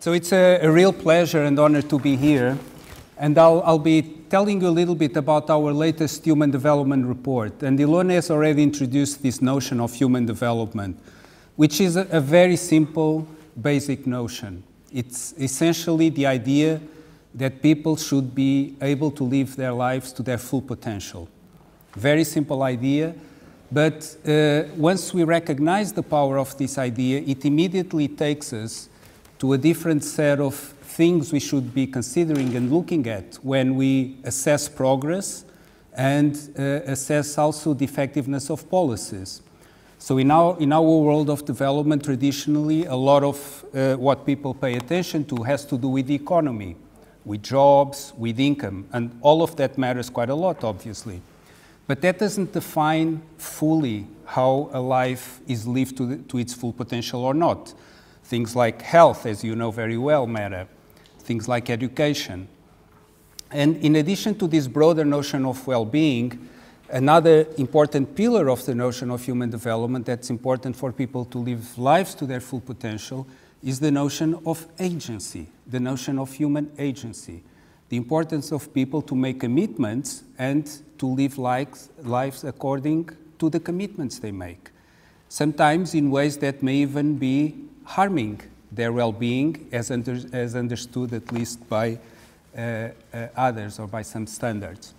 So it's a, a, real pleasure and honor to be here. And I'll, I'll, be telling you a little bit about our latest Human Development Report. And Ilona has already introduced this notion of human development, which is a, a very simple, basic notion. It's essentially the idea that people should be able to live their lives to their full potential. Very simple idea, but uh, once we recognize the power of this idea, it immediately takes us to a different set of things we should be considering and looking at when we assess progress and uh, assess also the effectiveness of policies. So in our, in our world of development, traditionally, a lot of uh, what people pay attention to has to do with the economy, with jobs, with income, and all of that matters quite a lot, obviously. But that doesn't define fully how a life is lived to, the, to its full potential or not. Things like health, as you know very well, matter. Things like education. And in addition to this broader notion of well being, another important pillar of the notion of human development that's important for people to live lives to their full potential is the notion of agency, the notion of human agency the importance of people to make commitments and to live lives, lives according to the commitments they make. Sometimes in ways that may even be harming their well being, as, under, as understood at least by uh, uh, others or by some standards.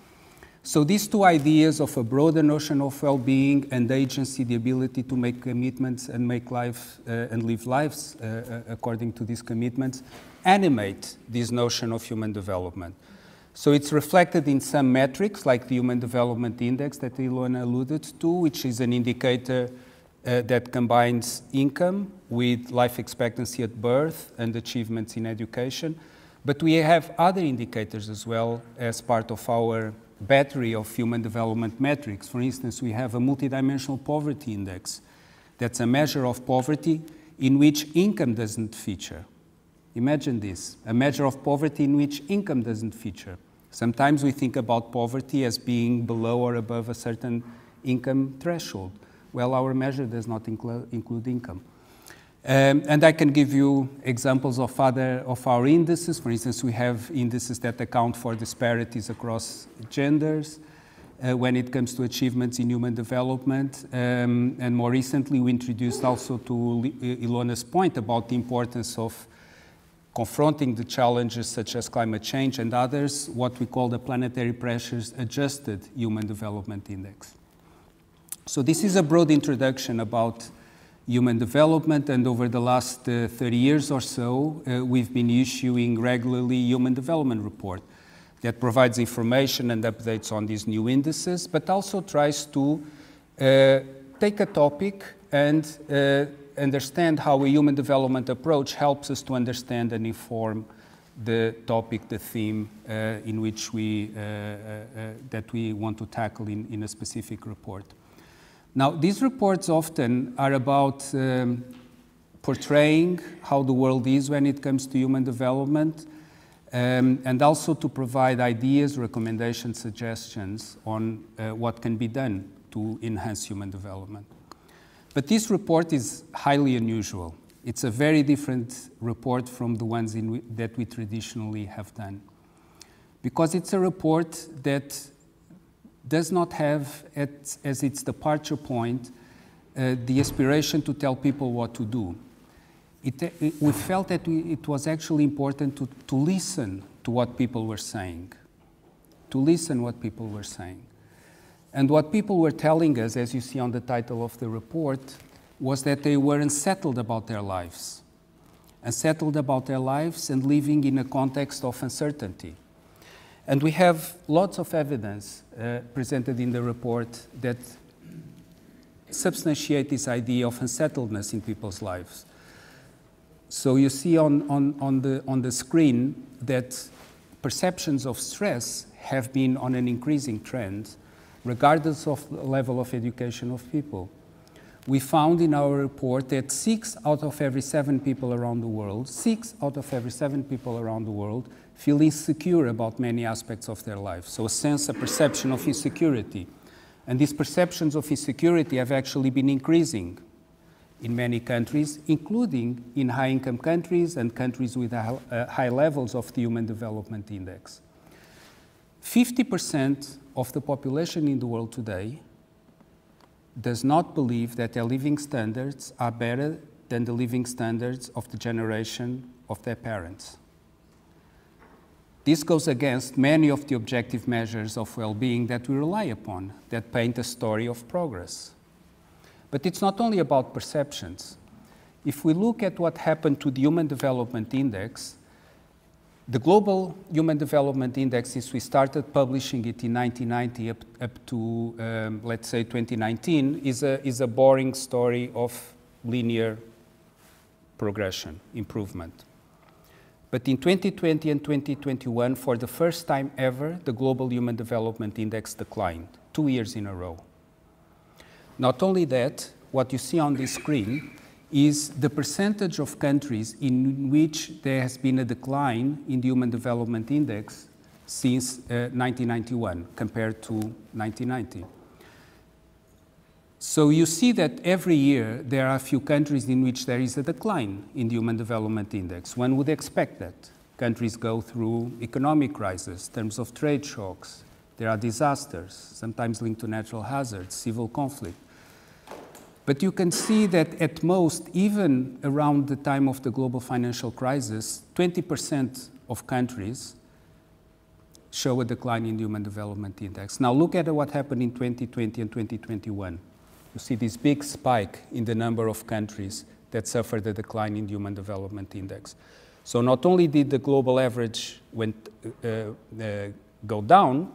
So, these two ideas of a broader notion of well being and agency, the ability to make commitments and make life uh, and live lives uh, uh, according to these commitments, animate this notion of human development. So it's reflected in some metrics like the Human Development Index that Ilona alluded to, which is an indicator uh, that combines income with life expectancy at birth and achievements in education. But we have other indicators as well as part of our battery of human development metrics. For instance, we have a multidimensional poverty index. That's a measure of poverty in which income doesn't feature. Imagine this a measure of poverty in which income doesn't feature. Sometimes we think about poverty as being below or above a certain income threshold. Well, our measure does not inclu include income. Um, and I can give you examples of other of our indices. For instance, we have indices that account for disparities across genders uh, when it comes to achievements in human development. Um, and more recently, we introduced also to Ilona's point about the importance of confronting the challenges such as climate change and others, what we call the planetary pressures adjusted human development index. So this is a broad introduction about human development and over the last uh, 30 years or so uh, we've been issuing regularly human development report that provides information and updates on these new indices but also tries to uh, take a topic and uh, understand how a human development approach helps us to understand and inform the topic, the theme uh, in which we, uh, that we want to tackle in, in a specific report. Now, these reports often are about um, portraying how the world is when it comes to human development, um, and also to provide ideas, recommendations, suggestions on uh, what can be done to enhance human development. But this report is highly unusual. It's a very different report from the ones that we traditionally have done. Because it's a report that does not have at, as its departure point uh, the aspiration to tell people what to do. It, it, we felt that we, it was actually important to, to listen to what people were saying, to listen what people were saying. And what people were telling us, as you see on the title of the report, was that they were unsettled about their lives. Unsettled about their lives and living in a context of uncertainty. And we have lots of evidence uh, presented in the report that substantiate this idea of unsettledness in people's lives. So you see on, on, on, the, on the screen that perceptions of stress have been on an increasing trend regardless of the level of education of people. We found in our report that six out of every seven people around the world, six out of every seven people around the world feel insecure about many aspects of their life. So a sense, a perception of insecurity. And these perceptions of insecurity have actually been increasing in many countries, including in high income countries and countries with uh, high levels of the Human Development Index. 50% of the population in the world today does not believe that their living standards are better than the living standards of the generation of their parents. This goes against many of the objective measures of well being that we rely upon, that paint a story of progress. But it's not only about perceptions. If we look at what happened to the Human Development Index, the Global Human Development Index, since we started publishing it in 1990 up, up to, um, let's say, 2019, is a, is a boring story of linear progression, improvement. But in 2020 and 2021, for the first time ever, the Global Human Development Index declined, two years in a row. Not only that, what you see on this screen is the percentage of countries in which there has been a decline in the Human Development Index since uh, 1991 compared to 1990. So you see that every year there are a few countries in which there is a decline in the Human Development Index. One would expect that. Countries go through economic crisis, terms of trade shocks, there are disasters, sometimes linked to natural hazards, civil conflict. But you can see that at most, even around the time of the global financial crisis, 20% of countries show a decline in the Human Development Index. Now look at what happened in 2020 and 2021 you see this big spike in the number of countries that suffered a decline in the Human Development Index. So not only did the global average went, uh, uh, go down,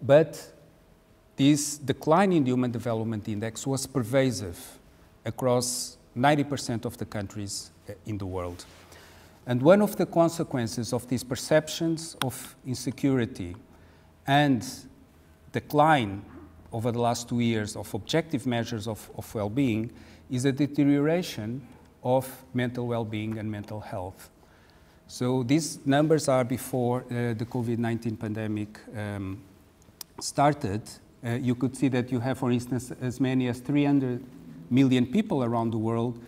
but this decline in the Human Development Index was pervasive across 90% of the countries uh, in the world. And one of the consequences of these perceptions of insecurity and decline over the last two years of objective measures of, of well being is a deterioration of mental well being and mental health. So these numbers are before uh, the COVID 19 pandemic um, started. Uh, you could see that you have, for instance, as many as 300 million people around the world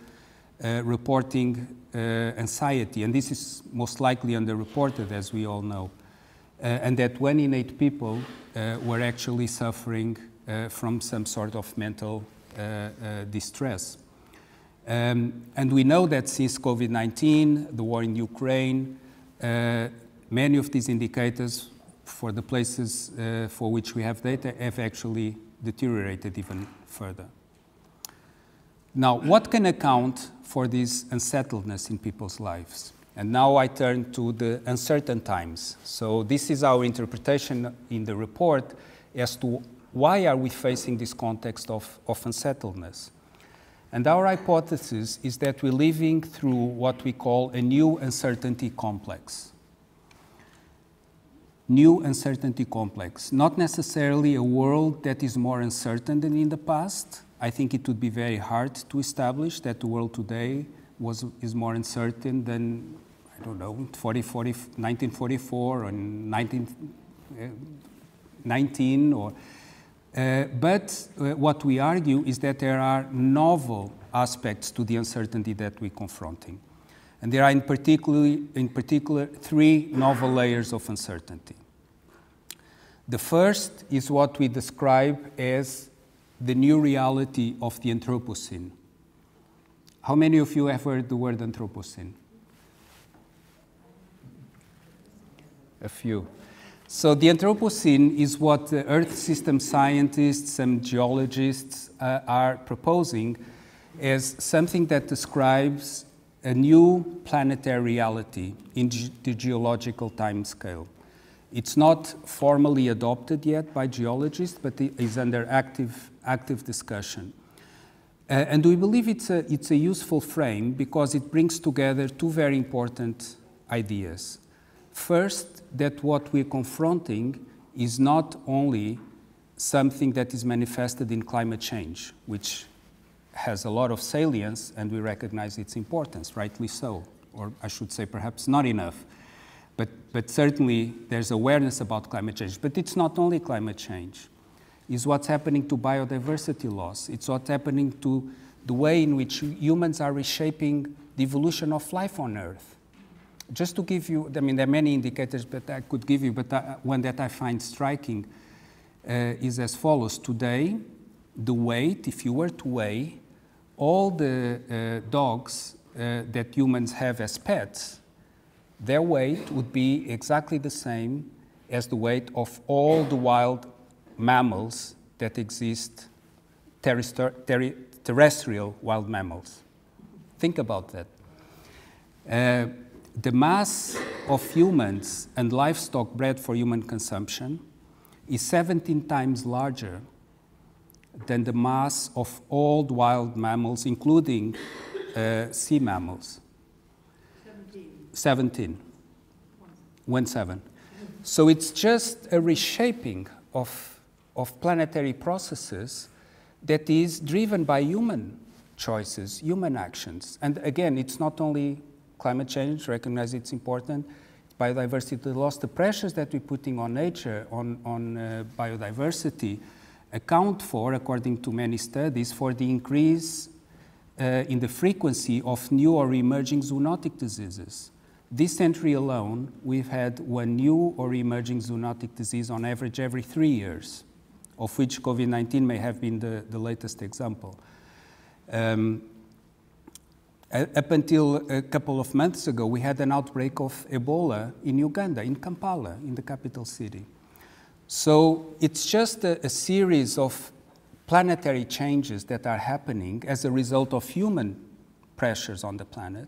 uh, reporting uh, anxiety, and this is most likely underreported, as we all know. Uh, and that one in eight people uh, were actually suffering uh, from some sort of mental distress. Um, and we know that since COVID 19, the war in Ukraine, many of these indicators for the places uh, for which we have data have actually deteriorated even further. Now, what can account for this unsettledness in people's lives? And now I turn to the uncertain times. So, this is our interpretation in the report as to why are we facing this context of, of unsettledness? And our hypothesis is that we're living through what we call a new uncertainty complex. New uncertainty complex, not necessarily a world that is more uncertain than in the past. I think it would be very hard to establish that the world today was, is more uncertain than, I don't know, 40, 40, 1944 or 1919 or uh, but uh, what we argue is that there are novel aspects to the uncertainty that we're confronting. And there are in particular, in particular three novel layers of uncertainty. The first is what we describe as the new reality of the Anthropocene. How many of you have heard the word Anthropocene? A few. So the Anthropocene is what the Earth system scientists and geologists uh, are proposing as something that describes a new planetary reality in ge the geological time scale. It's not formally adopted yet by geologists, but it is under active, active discussion. Uh, and we believe it's a, it's a useful frame because it brings together two very important ideas. First, that what we're confronting is not only something that is manifested in climate change, which has a lot of salience and we recognize its importance, rightly so, or I should say perhaps not enough. But, but certainly there's awareness about climate change. But it's not only climate change. It's what's happening to biodiversity loss. It's what's happening to the way in which humans are reshaping the evolution of life on Earth. Just to give you, I mean, there are many indicators that I could give you, but uh, one that I find striking uh, is as follows. Today, the weight, if you were to weigh all the uh, dogs uh, that humans have as pets, their weight would be exactly the same as the weight of all the wild mammals that exist, terrestrial wild mammals. Think about that. Uh, the mass of humans and livestock bred for human consumption is 17 times larger than the mass of all wild mammals, including uh, sea mammals. 17. 17. One seven. So it's just a reshaping of, of planetary processes that is driven by human choices, human actions. And again, it's not only climate change, recognize it's important, biodiversity loss, the pressures that we're putting on nature, on, on uh, biodiversity, account for, according to many studies, for the increase uh, in the frequency of new or emerging zoonotic diseases. This century alone, we've had one new or emerging zoonotic disease on average every three years, of which COVID 19 may have been the, the latest example. Um, up until a couple of months ago, we had an outbreak of Ebola in Uganda, in Kampala, in the capital city. So it's just a, a, series of planetary changes that are happening as a result of human pressures on the planet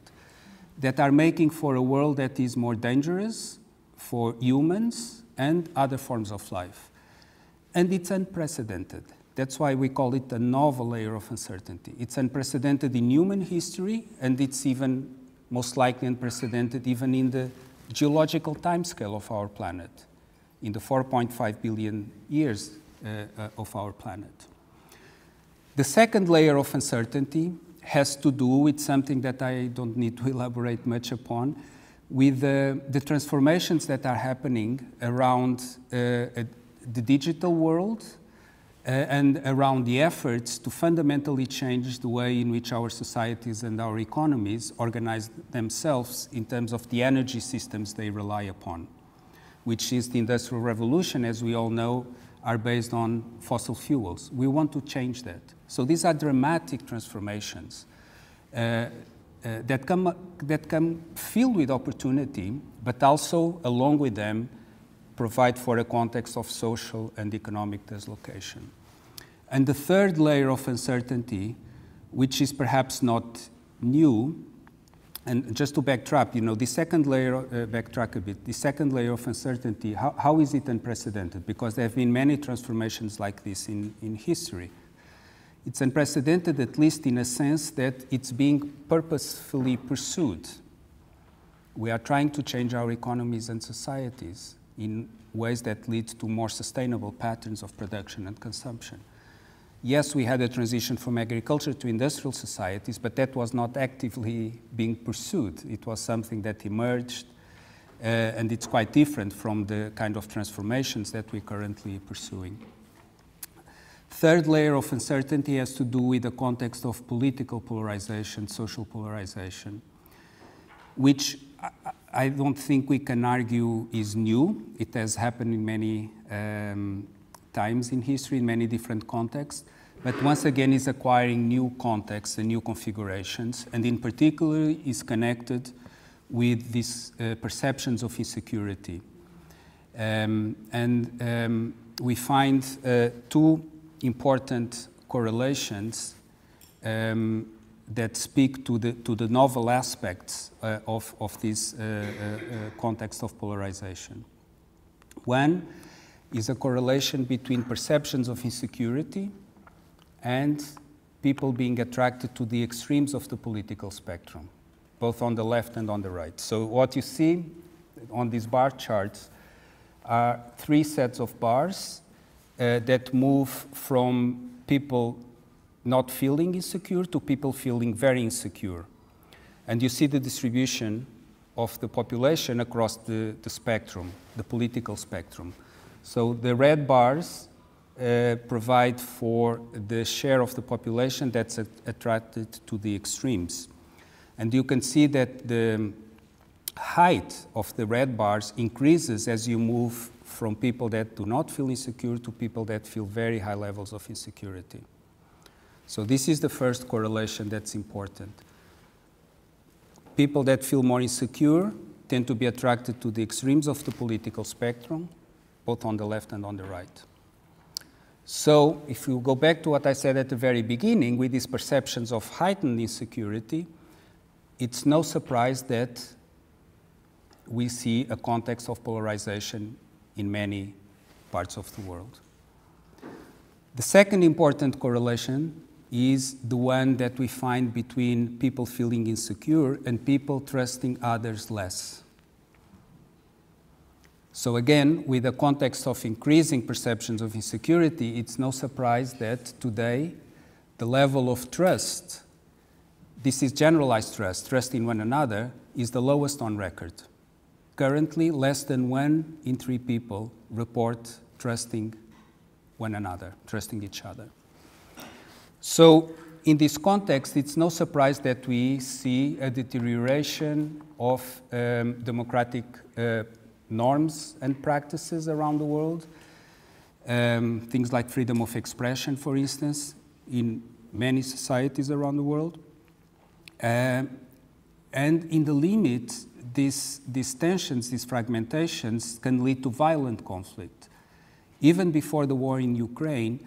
that are making for a world that is more dangerous for humans and other forms of life. And it's unprecedented. That's why we call it a novel layer of uncertainty. It's unprecedented in human history, and it's even most likely unprecedented even in the geological timescale of our planet, in the 4.5 billion years uh, uh, of our planet. The second layer of uncertainty has to do with something that I don't need to elaborate much upon, with uh, the transformations that are happening around uh, the digital world uh, and around the efforts to fundamentally change the way in which our societies and our economies organize themselves in terms of the energy systems they rely upon, which is the Industrial Revolution, as we all know, are based on fossil fuels. We want to change that. So these are dramatic transformations uh, uh, that, come, that come filled with opportunity, but also, along with them, provide for a context of social and economic dislocation. And the third layer of uncertainty, which is perhaps not new, and just to backtrack, you know, the second layer, uh, backtrack a bit, the second layer of uncertainty, how, how is it unprecedented? Because there have been many transformations like this in, in history. It's unprecedented, at least in a sense that it's being purposefully pursued. We are trying to change our economies and societies in ways that lead to more sustainable patterns of production and consumption. Yes, we had a transition from agriculture to industrial societies, but that was not actively being pursued. It was something that emerged, uh, and it's quite different from the kind of transformations that we're currently pursuing. Third layer of uncertainty has to do with the context of political polarization, social polarization, which I don't think we can argue is new. It has happened in many um, times in history, in many different contexts, but once again is acquiring new contexts and new configurations, and in particular is connected with these uh, perceptions of insecurity. Um, and um, we find uh, two important correlations um, that speak to the, to the novel aspects uh, of, of this uh, uh, uh, context of polarization. One is a correlation between perceptions of insecurity and people being attracted to the extremes of the political spectrum, both on the left and on the right. So, what you see on these bar charts are three sets of bars uh, that move from people not feeling insecure to people feeling very insecure. And you see the distribution of the population across the, the spectrum, the political spectrum. So the red bars uh, provide for the share of the population that's attracted to the extremes. And you can see that the height of the red bars increases as you move from people that do not feel insecure to people that feel very high levels of insecurity. So, this is the first correlation that's important. People that feel more insecure tend to be attracted to the extremes of the political spectrum, both on the left and on the right. So, if you go back to what I said at the very beginning, with these perceptions of heightened insecurity, it's no surprise that we see a context of polarization in many parts of the world. The second important correlation is the one that we find between people feeling insecure and people trusting others less. So, again, with the context of increasing perceptions of insecurity, it's no surprise that today the level of trust, this is generalized trust, trust in one another, is the lowest on record. Currently, less than one in three people report trusting one another, trusting each other. So, in this context, it's no surprise that we see a deterioration of um, democratic uh, norms and practices around the world. Um, things like freedom of expression, for instance, in many societies around the world. Uh, and in the limit, these, these tensions, these fragmentations can lead to violent conflict. Even before the war in Ukraine,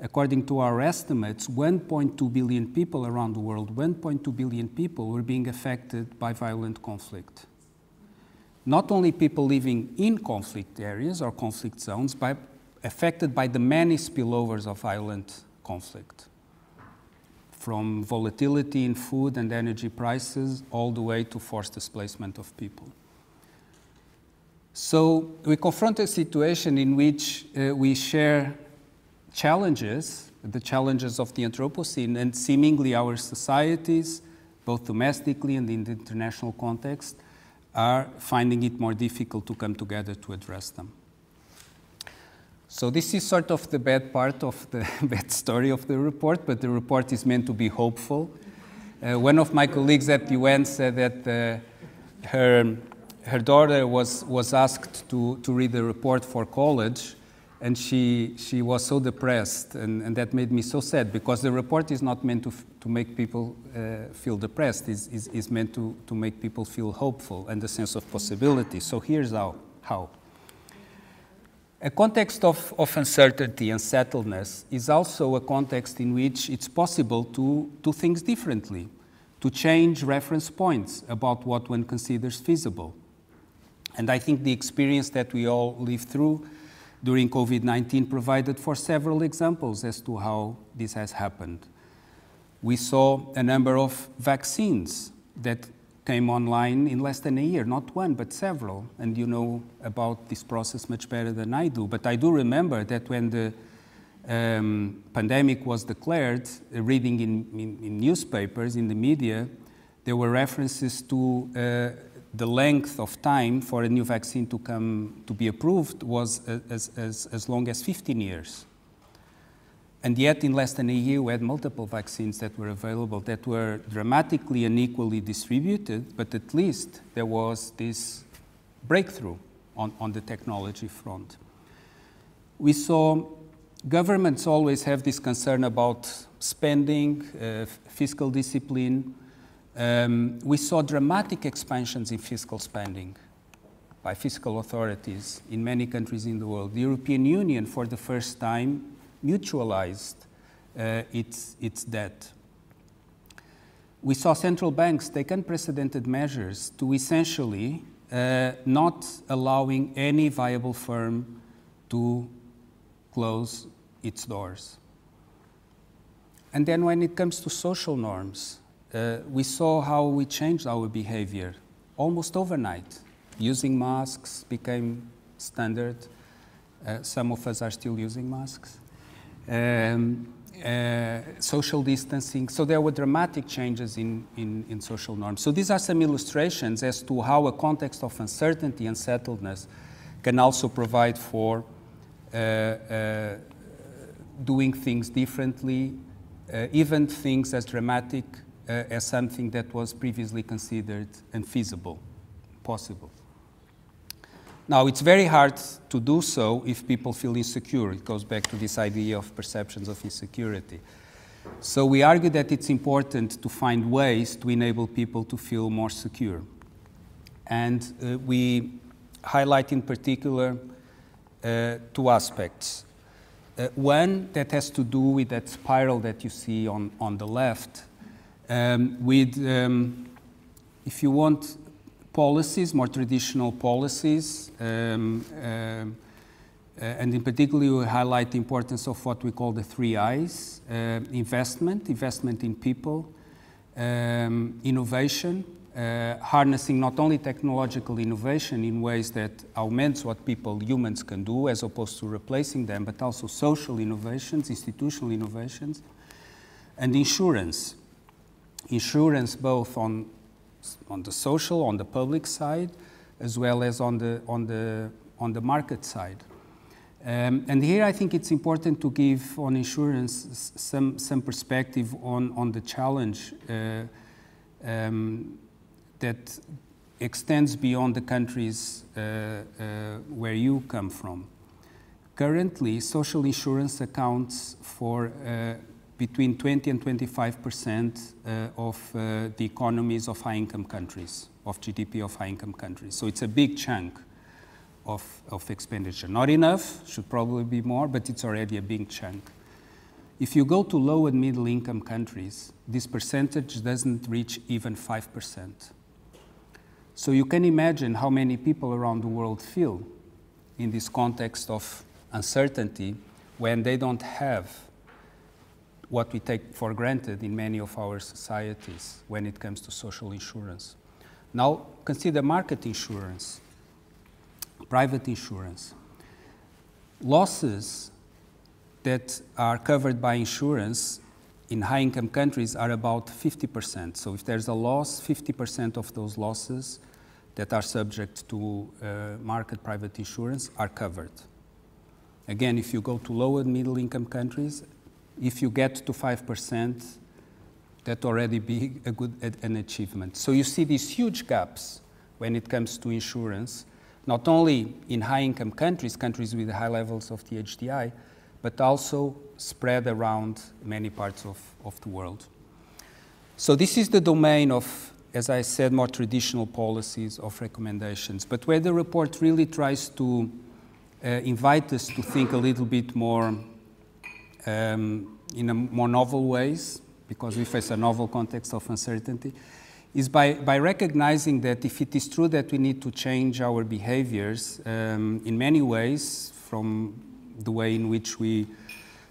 according to our estimates, 1.2 billion people around the world, 1.2 billion people were being affected by violent conflict. Not only people living in conflict areas or conflict zones, but affected by the many spillovers of violent conflict from volatility in food and energy prices all the way to forced displacement of people. So we confront a situation in which uh, we share challenges, the challenges of the Anthropocene, and seemingly our societies, both domestically and in the international context, are finding it more difficult to come together to address them. So this is sort of the bad part of the bad story of the report, but the report is meant to be hopeful. Uh, one of my colleagues at the UN said that uh, her, her daughter was, was asked to, to read the report for college, and she, she was so depressed, and, and that made me so sad because the report is not meant to, to make people uh, feel depressed, it's, it's, it's meant to, to make people feel hopeful and a sense of possibility. So here's how. how. A context of, of uncertainty and settledness is also a context in which it's possible to do things differently, to change reference points about what one considers feasible. And I think the experience that we all live through during COVID 19 provided for several examples as to how this has happened. We saw a number of vaccines that came online in less than a year, not one, but several. And you know about this process much better than I do. But I do remember that when the um, pandemic was declared, uh, reading in, in, in, newspapers, in the media, there were references to uh, the length of time for a new vaccine to come to be approved was as, as, as long as 15 years. And yet, in less than a year, we had multiple vaccines that were available that were dramatically and equally distributed, but at least there was this breakthrough on, on the technology front. We saw governments always have this concern about spending, uh, fiscal discipline. Um, we saw dramatic expansions in fiscal spending by fiscal authorities in many countries in the world. The European Union, for the first time, mutualized uh, its, its debt. We saw central banks take unprecedented measures to essentially uh, not allowing any viable firm to close its doors. And then when it comes to social norms, uh, we saw how we changed our behavior almost overnight. Using masks became standard. Uh, some of us are still using masks um, uh, social distancing. So there were dramatic changes in, in, in, social norms. So these are some illustrations as to how a context of uncertainty and settledness can also provide for uh, uh, doing things differently, uh, even things as dramatic as something that was previously considered unfeasible, possible. Now, it's very hard to do so if people feel insecure. It goes back to this idea of perceptions of insecurity. So, we argue that it's important to find ways to enable people to feel more secure. And uh, we highlight in particular uh, two aspects. Uh, one that has to do with that spiral that you see on, on the left, um, with, um, if you want, policies, more traditional policies, um, um, uh, and in particular, we highlight the importance of what we call the three I's uh, investment, investment in people, um, innovation, uh, harnessing not only technological innovation in ways that augments what people, humans, can do as opposed to replacing them, but also social innovations, institutional innovations, and insurance. Insurance both on on the social, on the public side, as well as on the, on the, on the market side. Um, and here I think it's important to give on insurance some, some perspective on, on the challenge uh, um, that extends beyond the countries uh, uh, where you come from. Currently, social insurance accounts for uh, between 20 and 25 percent uh, of uh, the economies of high-income countries, of GDP of high-income countries. So it's a big chunk of, of expenditure. Not enough, should probably be more, but it's already a big chunk. If you go to low and middle income countries, this percentage doesn't reach even 5%. So you can imagine how many people around the world feel in this context of uncertainty when they don't have what we take for granted in many of our societies when it comes to social insurance. Now, consider market insurance, private insurance. Losses that are covered by insurance in high income countries are about 50%. So, if there's a loss, 50% of those losses that are subject to uh, market private insurance are covered. Again, if you go to low and middle income countries, if you get to 5%, that already be a good an achievement. So you see these huge gaps when it comes to insurance, not only in high-income countries, countries with high levels of the HDI, but also spread around many parts of, of the world. So this is the domain of, as I said, more traditional policies of recommendations. But where the report really tries to uh, invite us to think a little bit more um, in a more novel ways, because we face a novel context of uncertainty, is by, by recognizing that if it is true that we need to change our behaviors um, in many ways, from the way in which we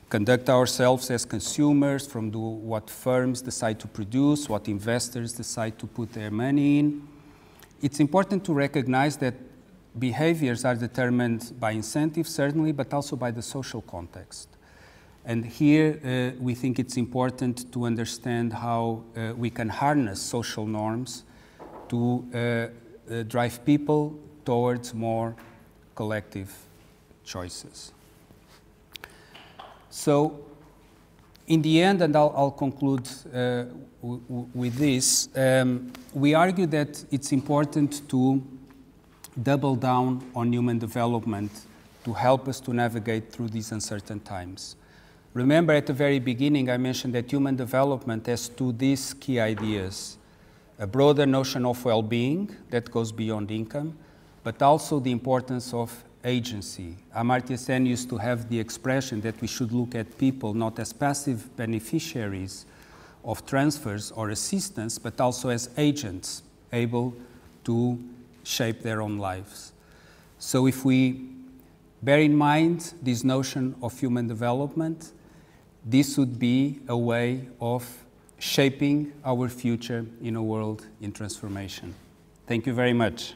conduct ourselves as consumers, from the, what firms decide to produce, what investors decide to put their money in, it's important to recognize that behaviors are determined by incentives, certainly, but also by the social context. And here uh, we think it's important to understand how uh, we can harness social norms to uh, uh, drive people towards more collective choices. So, in the end, and I'll, I'll conclude uh, with this, um, we argue that it's important to double down on human development to help us to navigate through these uncertain times. Remember at the very beginning, I mentioned that human development has two these key ideas a broader notion of well being that goes beyond income, but also the importance of agency. Amartya Sen used to have the expression that we should look at people not as passive beneficiaries of transfers or assistance, but also as agents able to shape their own lives. So if we bear in mind this notion of human development, this would be a way of shaping our future in a world in transformation. Thank you very much.